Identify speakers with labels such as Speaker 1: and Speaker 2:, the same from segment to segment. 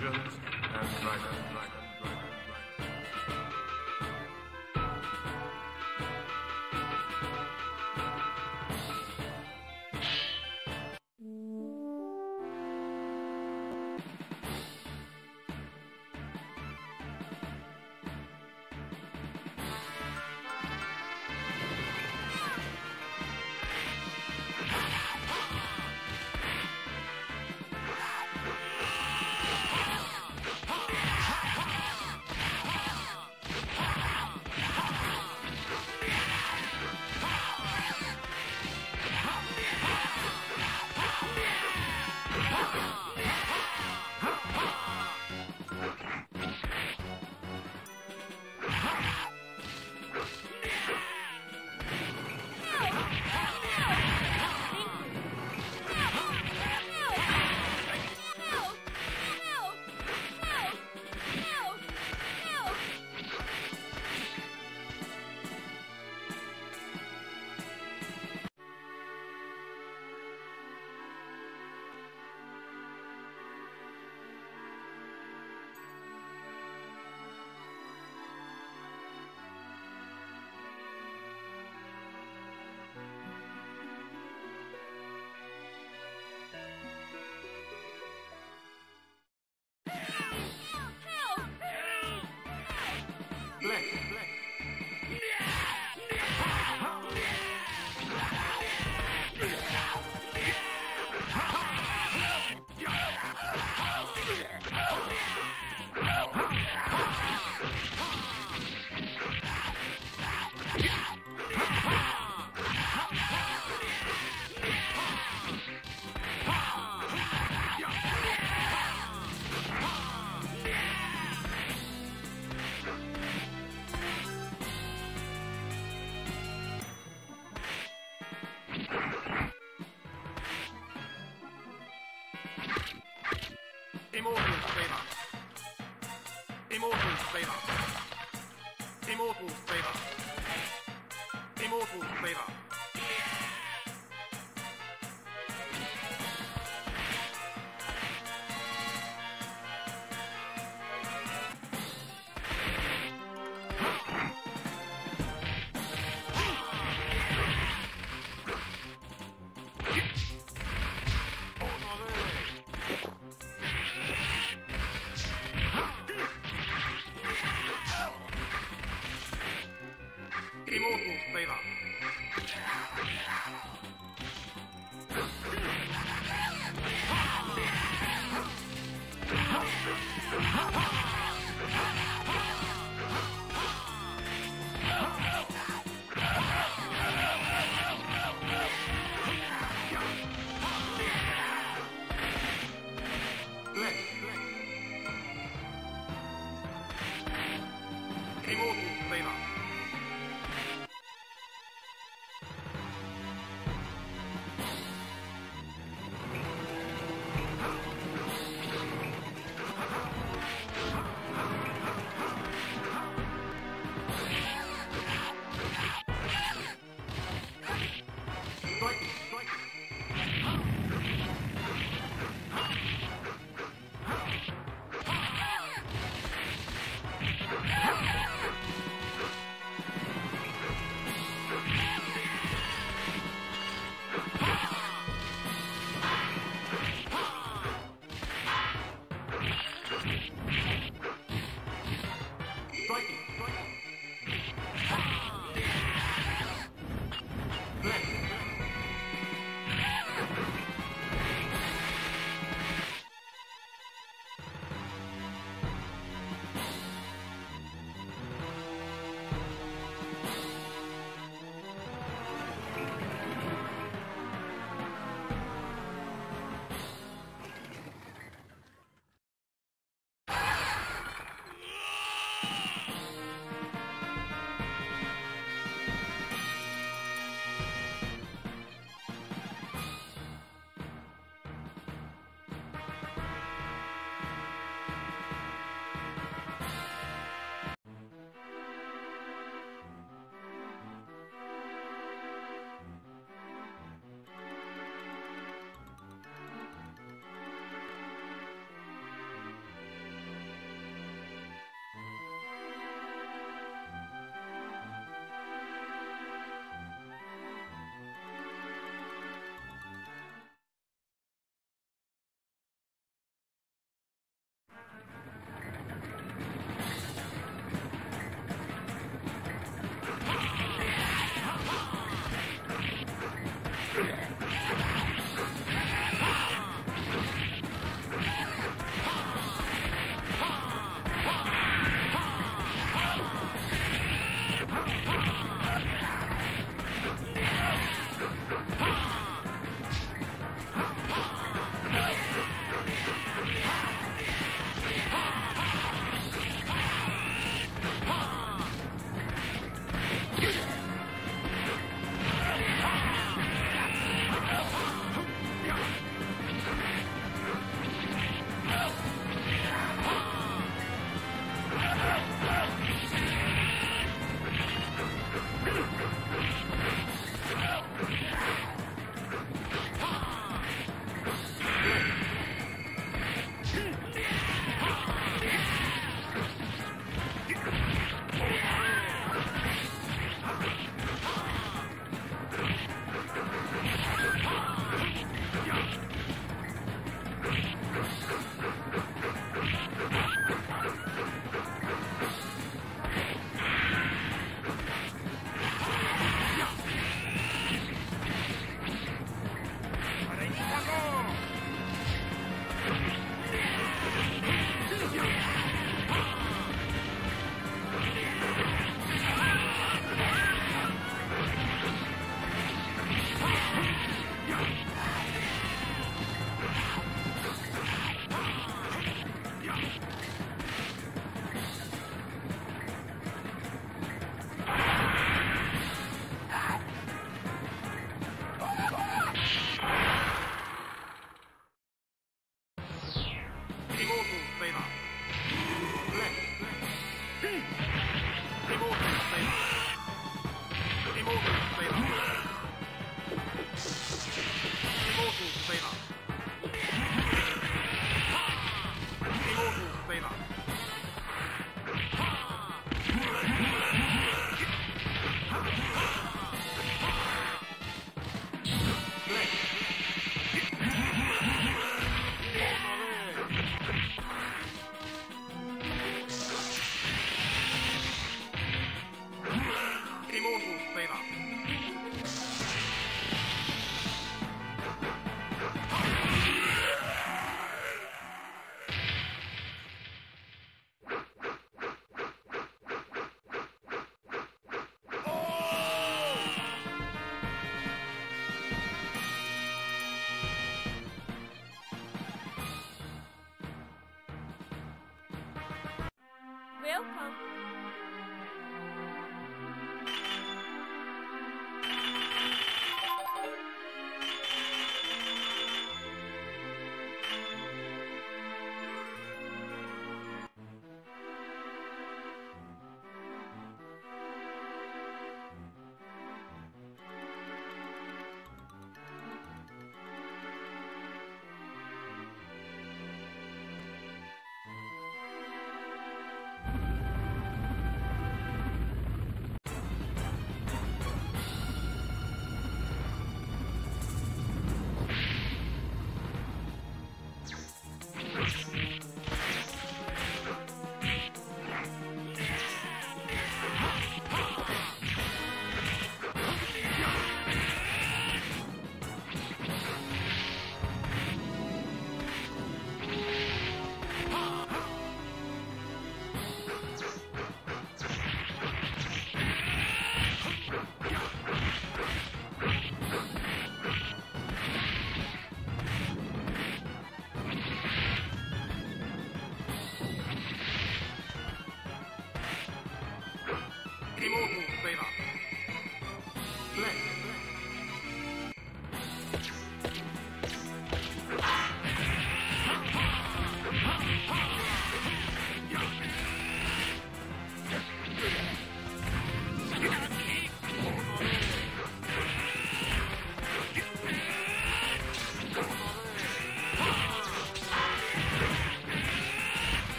Speaker 1: Dungeons and Dragons.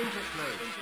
Speaker 2: Impact mode.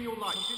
Speaker 2: Continue light. Continue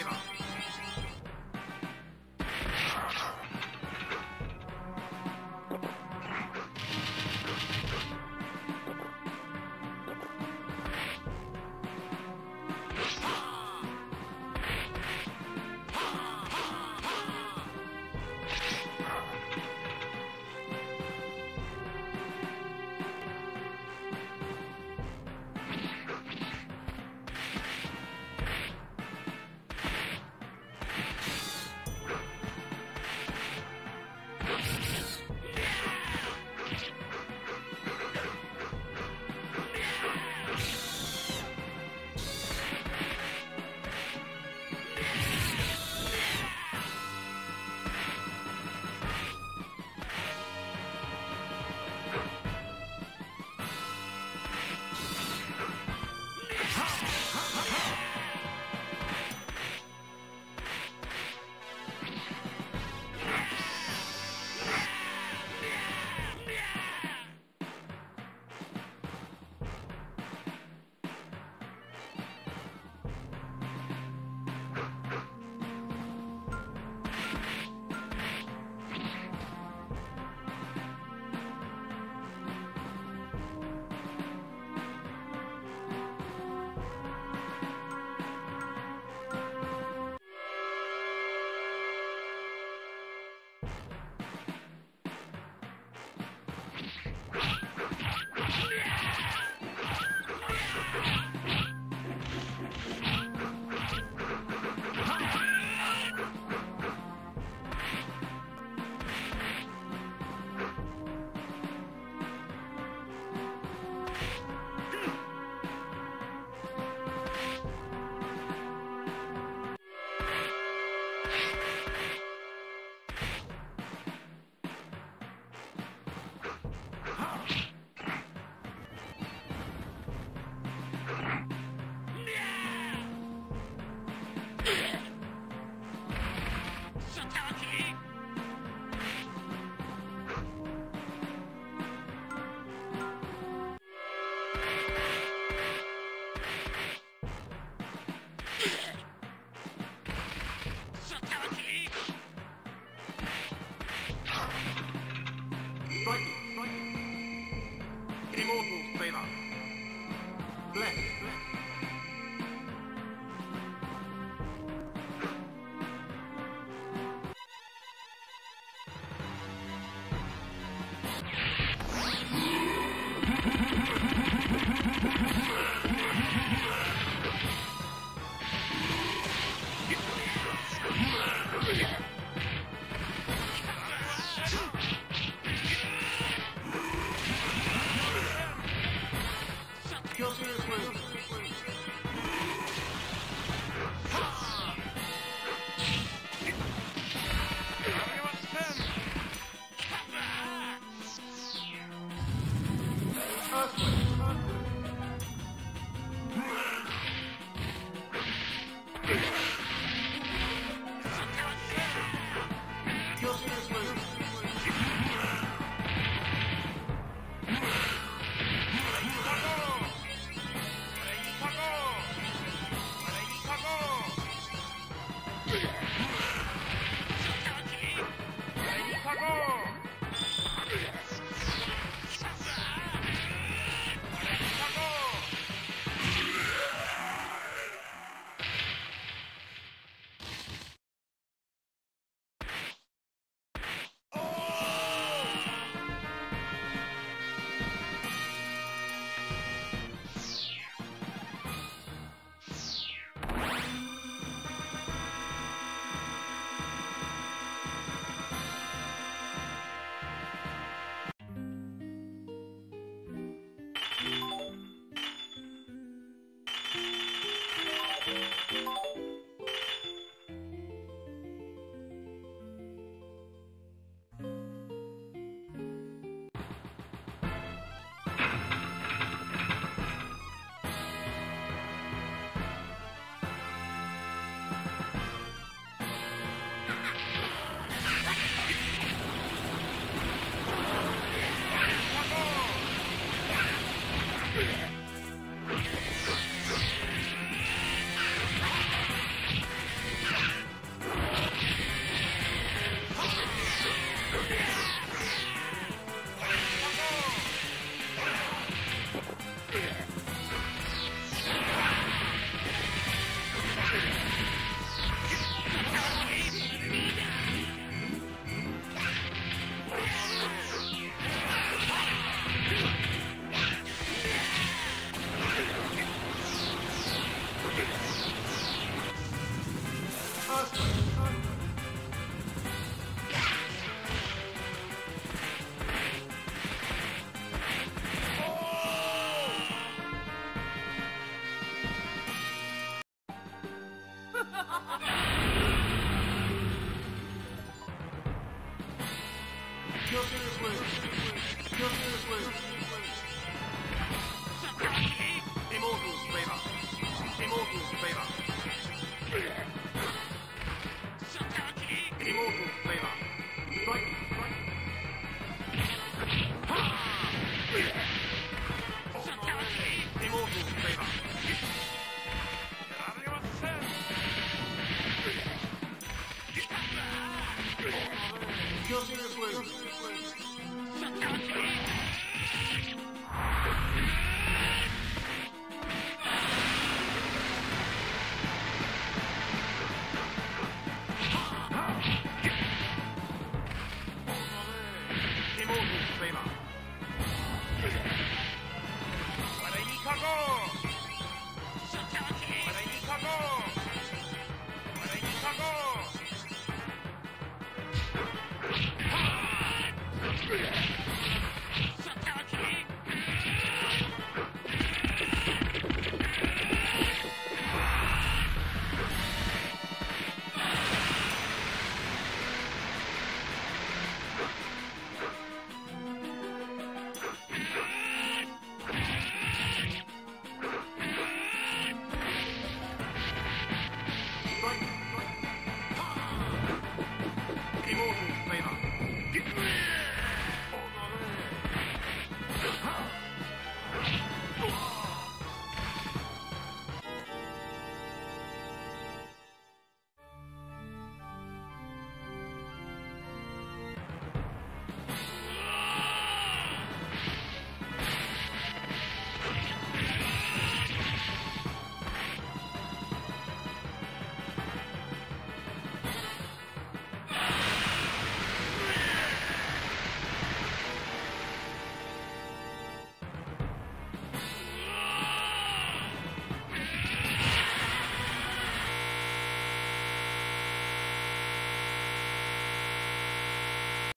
Speaker 2: えば